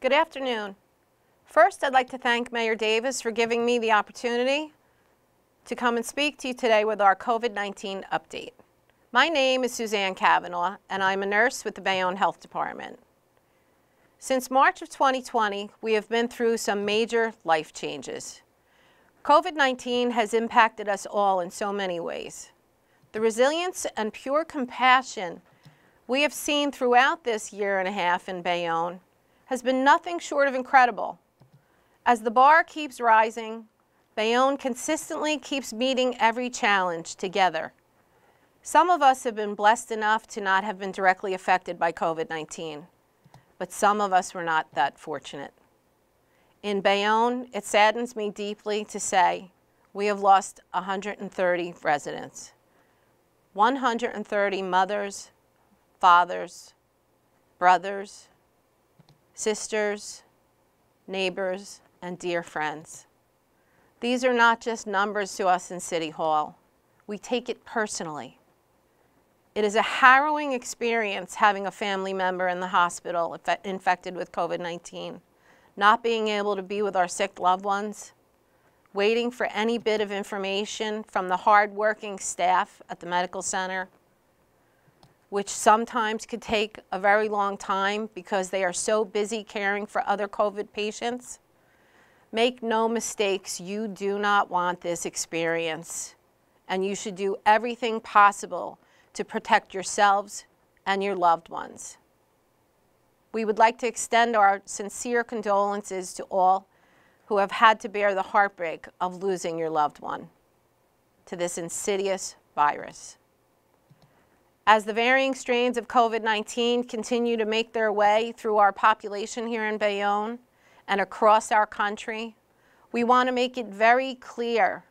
Good afternoon. First, I'd like to thank Mayor Davis for giving me the opportunity to come and speak to you today with our COVID-19 update. My name is Suzanne Cavanaugh, and I'm a nurse with the Bayonne Health Department. Since March of 2020, we have been through some major life changes. COVID-19 has impacted us all in so many ways. The resilience and pure compassion we have seen throughout this year and a half in Bayonne has been nothing short of incredible. As the bar keeps rising, Bayonne consistently keeps meeting every challenge together. Some of us have been blessed enough to not have been directly affected by COVID-19, but some of us were not that fortunate. In Bayonne, it saddens me deeply to say we have lost 130 residents. 130 mothers, fathers, brothers, sisters, neighbors, and dear friends. These are not just numbers to us in City Hall. We take it personally. It is a harrowing experience having a family member in the hospital infected with COVID-19, not being able to be with our sick loved ones, waiting for any bit of information from the hardworking staff at the medical center, which sometimes could take a very long time because they are so busy caring for other COVID patients. Make no mistakes, you do not want this experience, and you should do everything possible to protect yourselves and your loved ones. We would like to extend our sincere condolences to all who have had to bear the heartbreak of losing your loved one to this insidious virus. As the varying strains of COVID-19 continue to make their way through our population here in Bayonne and across our country, we want to make it very clear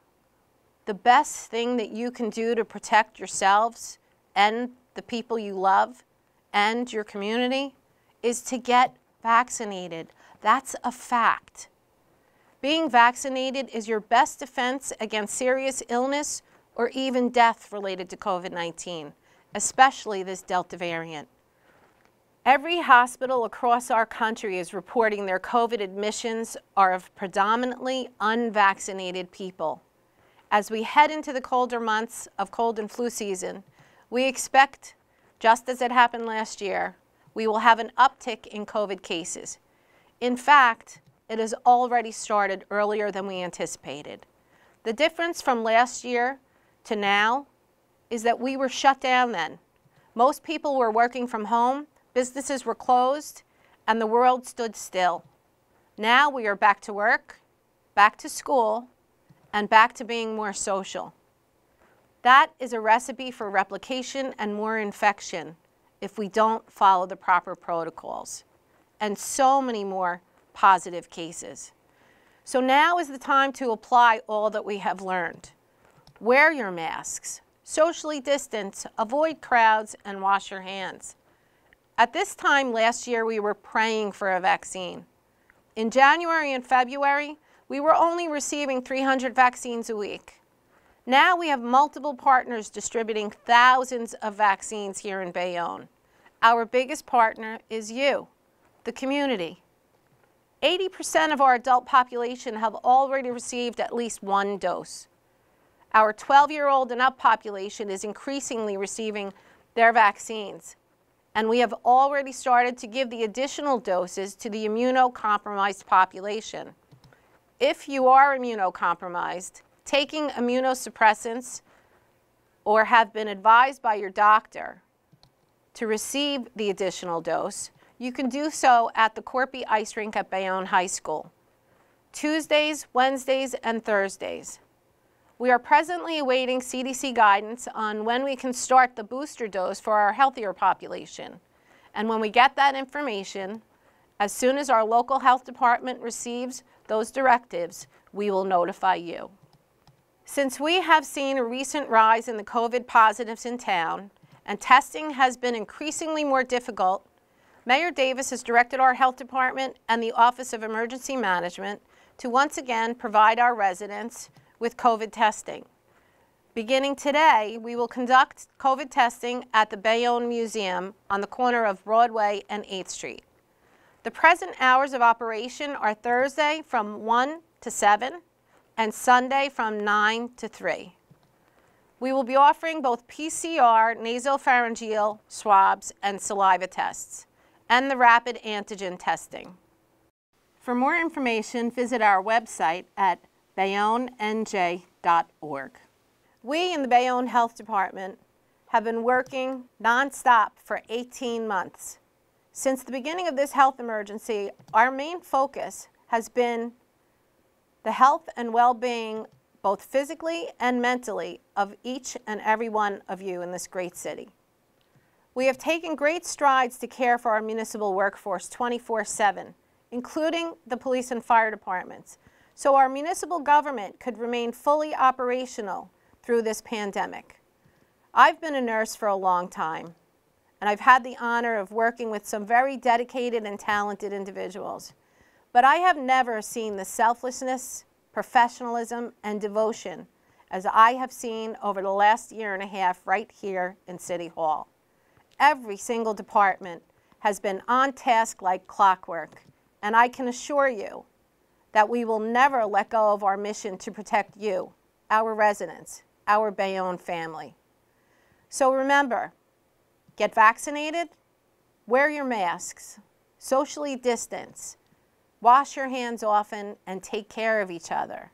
the best thing that you can do to protect yourselves and the people you love and your community is to get vaccinated. That's a fact. Being vaccinated is your best defense against serious illness or even death related to COVID-19, especially this Delta variant. Every hospital across our country is reporting their COVID admissions are of predominantly unvaccinated people. As we head into the colder months of cold and flu season, we expect, just as it happened last year, we will have an uptick in COVID cases. In fact, it has already started earlier than we anticipated. The difference from last year to now is that we were shut down then. Most people were working from home, businesses were closed, and the world stood still. Now we are back to work, back to school, and back to being more social. That is a recipe for replication and more infection if we don't follow the proper protocols. And so many more positive cases. So now is the time to apply all that we have learned. Wear your masks, socially distance, avoid crowds, and wash your hands. At this time last year, we were praying for a vaccine. In January and February, we were only receiving 300 vaccines a week. Now we have multiple partners distributing thousands of vaccines here in Bayonne. Our biggest partner is you, the community. 80% of our adult population have already received at least one dose. Our 12-year-old and up population is increasingly receiving their vaccines, and we have already started to give the additional doses to the immunocompromised population. If you are immunocompromised, taking immunosuppressants or have been advised by your doctor to receive the additional dose, you can do so at the Korpi Ice Rink at Bayonne High School, Tuesdays, Wednesdays, and Thursdays. We are presently awaiting CDC guidance on when we can start the booster dose for our healthier population. And when we get that information, as soon as our local health department receives those directives, we will notify you. Since we have seen a recent rise in the COVID positives in town, and testing has been increasingly more difficult Mayor Davis has directed our health department and the Office of Emergency Management to once again provide our residents with COVID testing. Beginning today, we will conduct COVID testing at the Bayonne Museum on the corner of Broadway and 8th Street. The present hours of operation are Thursday from 1 to 7 and Sunday from 9 to 3. We will be offering both PCR, nasopharyngeal swabs, and saliva tests, and the rapid antigen testing. For more information, visit our website at bayonnenj.org. We in the Bayonne Health Department have been working nonstop for 18 months. Since the beginning of this health emergency, our main focus has been the health and well-being both physically and mentally of each and every one of you in this great city. We have taken great strides to care for our municipal workforce 24-7, including the police and fire departments, so our municipal government could remain fully operational through this pandemic. I've been a nurse for a long time, and I've had the honor of working with some very dedicated and talented individuals. But I have never seen the selflessness, professionalism, and devotion as I have seen over the last year and a half right here in City Hall. Every single department has been on task like clockwork, and I can assure you that we will never let go of our mission to protect you, our residents, our Bayonne family. So remember, get vaccinated, wear your masks, socially distance, wash your hands often, and take care of each other.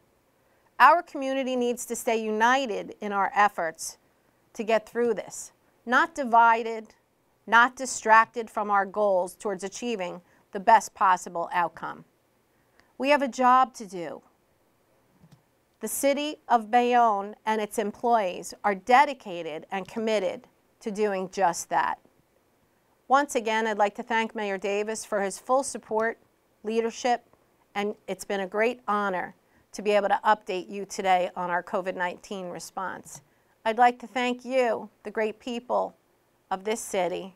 Our community needs to stay united in our efforts to get through this, not divided, not distracted from our goals towards achieving the best possible outcome. We have a job to do. The City of Bayonne and its employees are dedicated and committed to doing just that. Once again, I'd like to thank Mayor Davis for his full support, leadership, and it's been a great honor to be able to update you today on our COVID-19 response. I'd like to thank you, the great people of this city,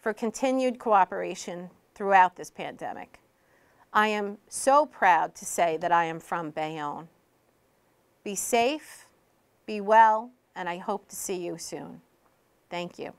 for continued cooperation throughout this pandemic. I am so proud to say that I am from Bayonne. Be safe, be well, and I hope to see you soon. Thank you.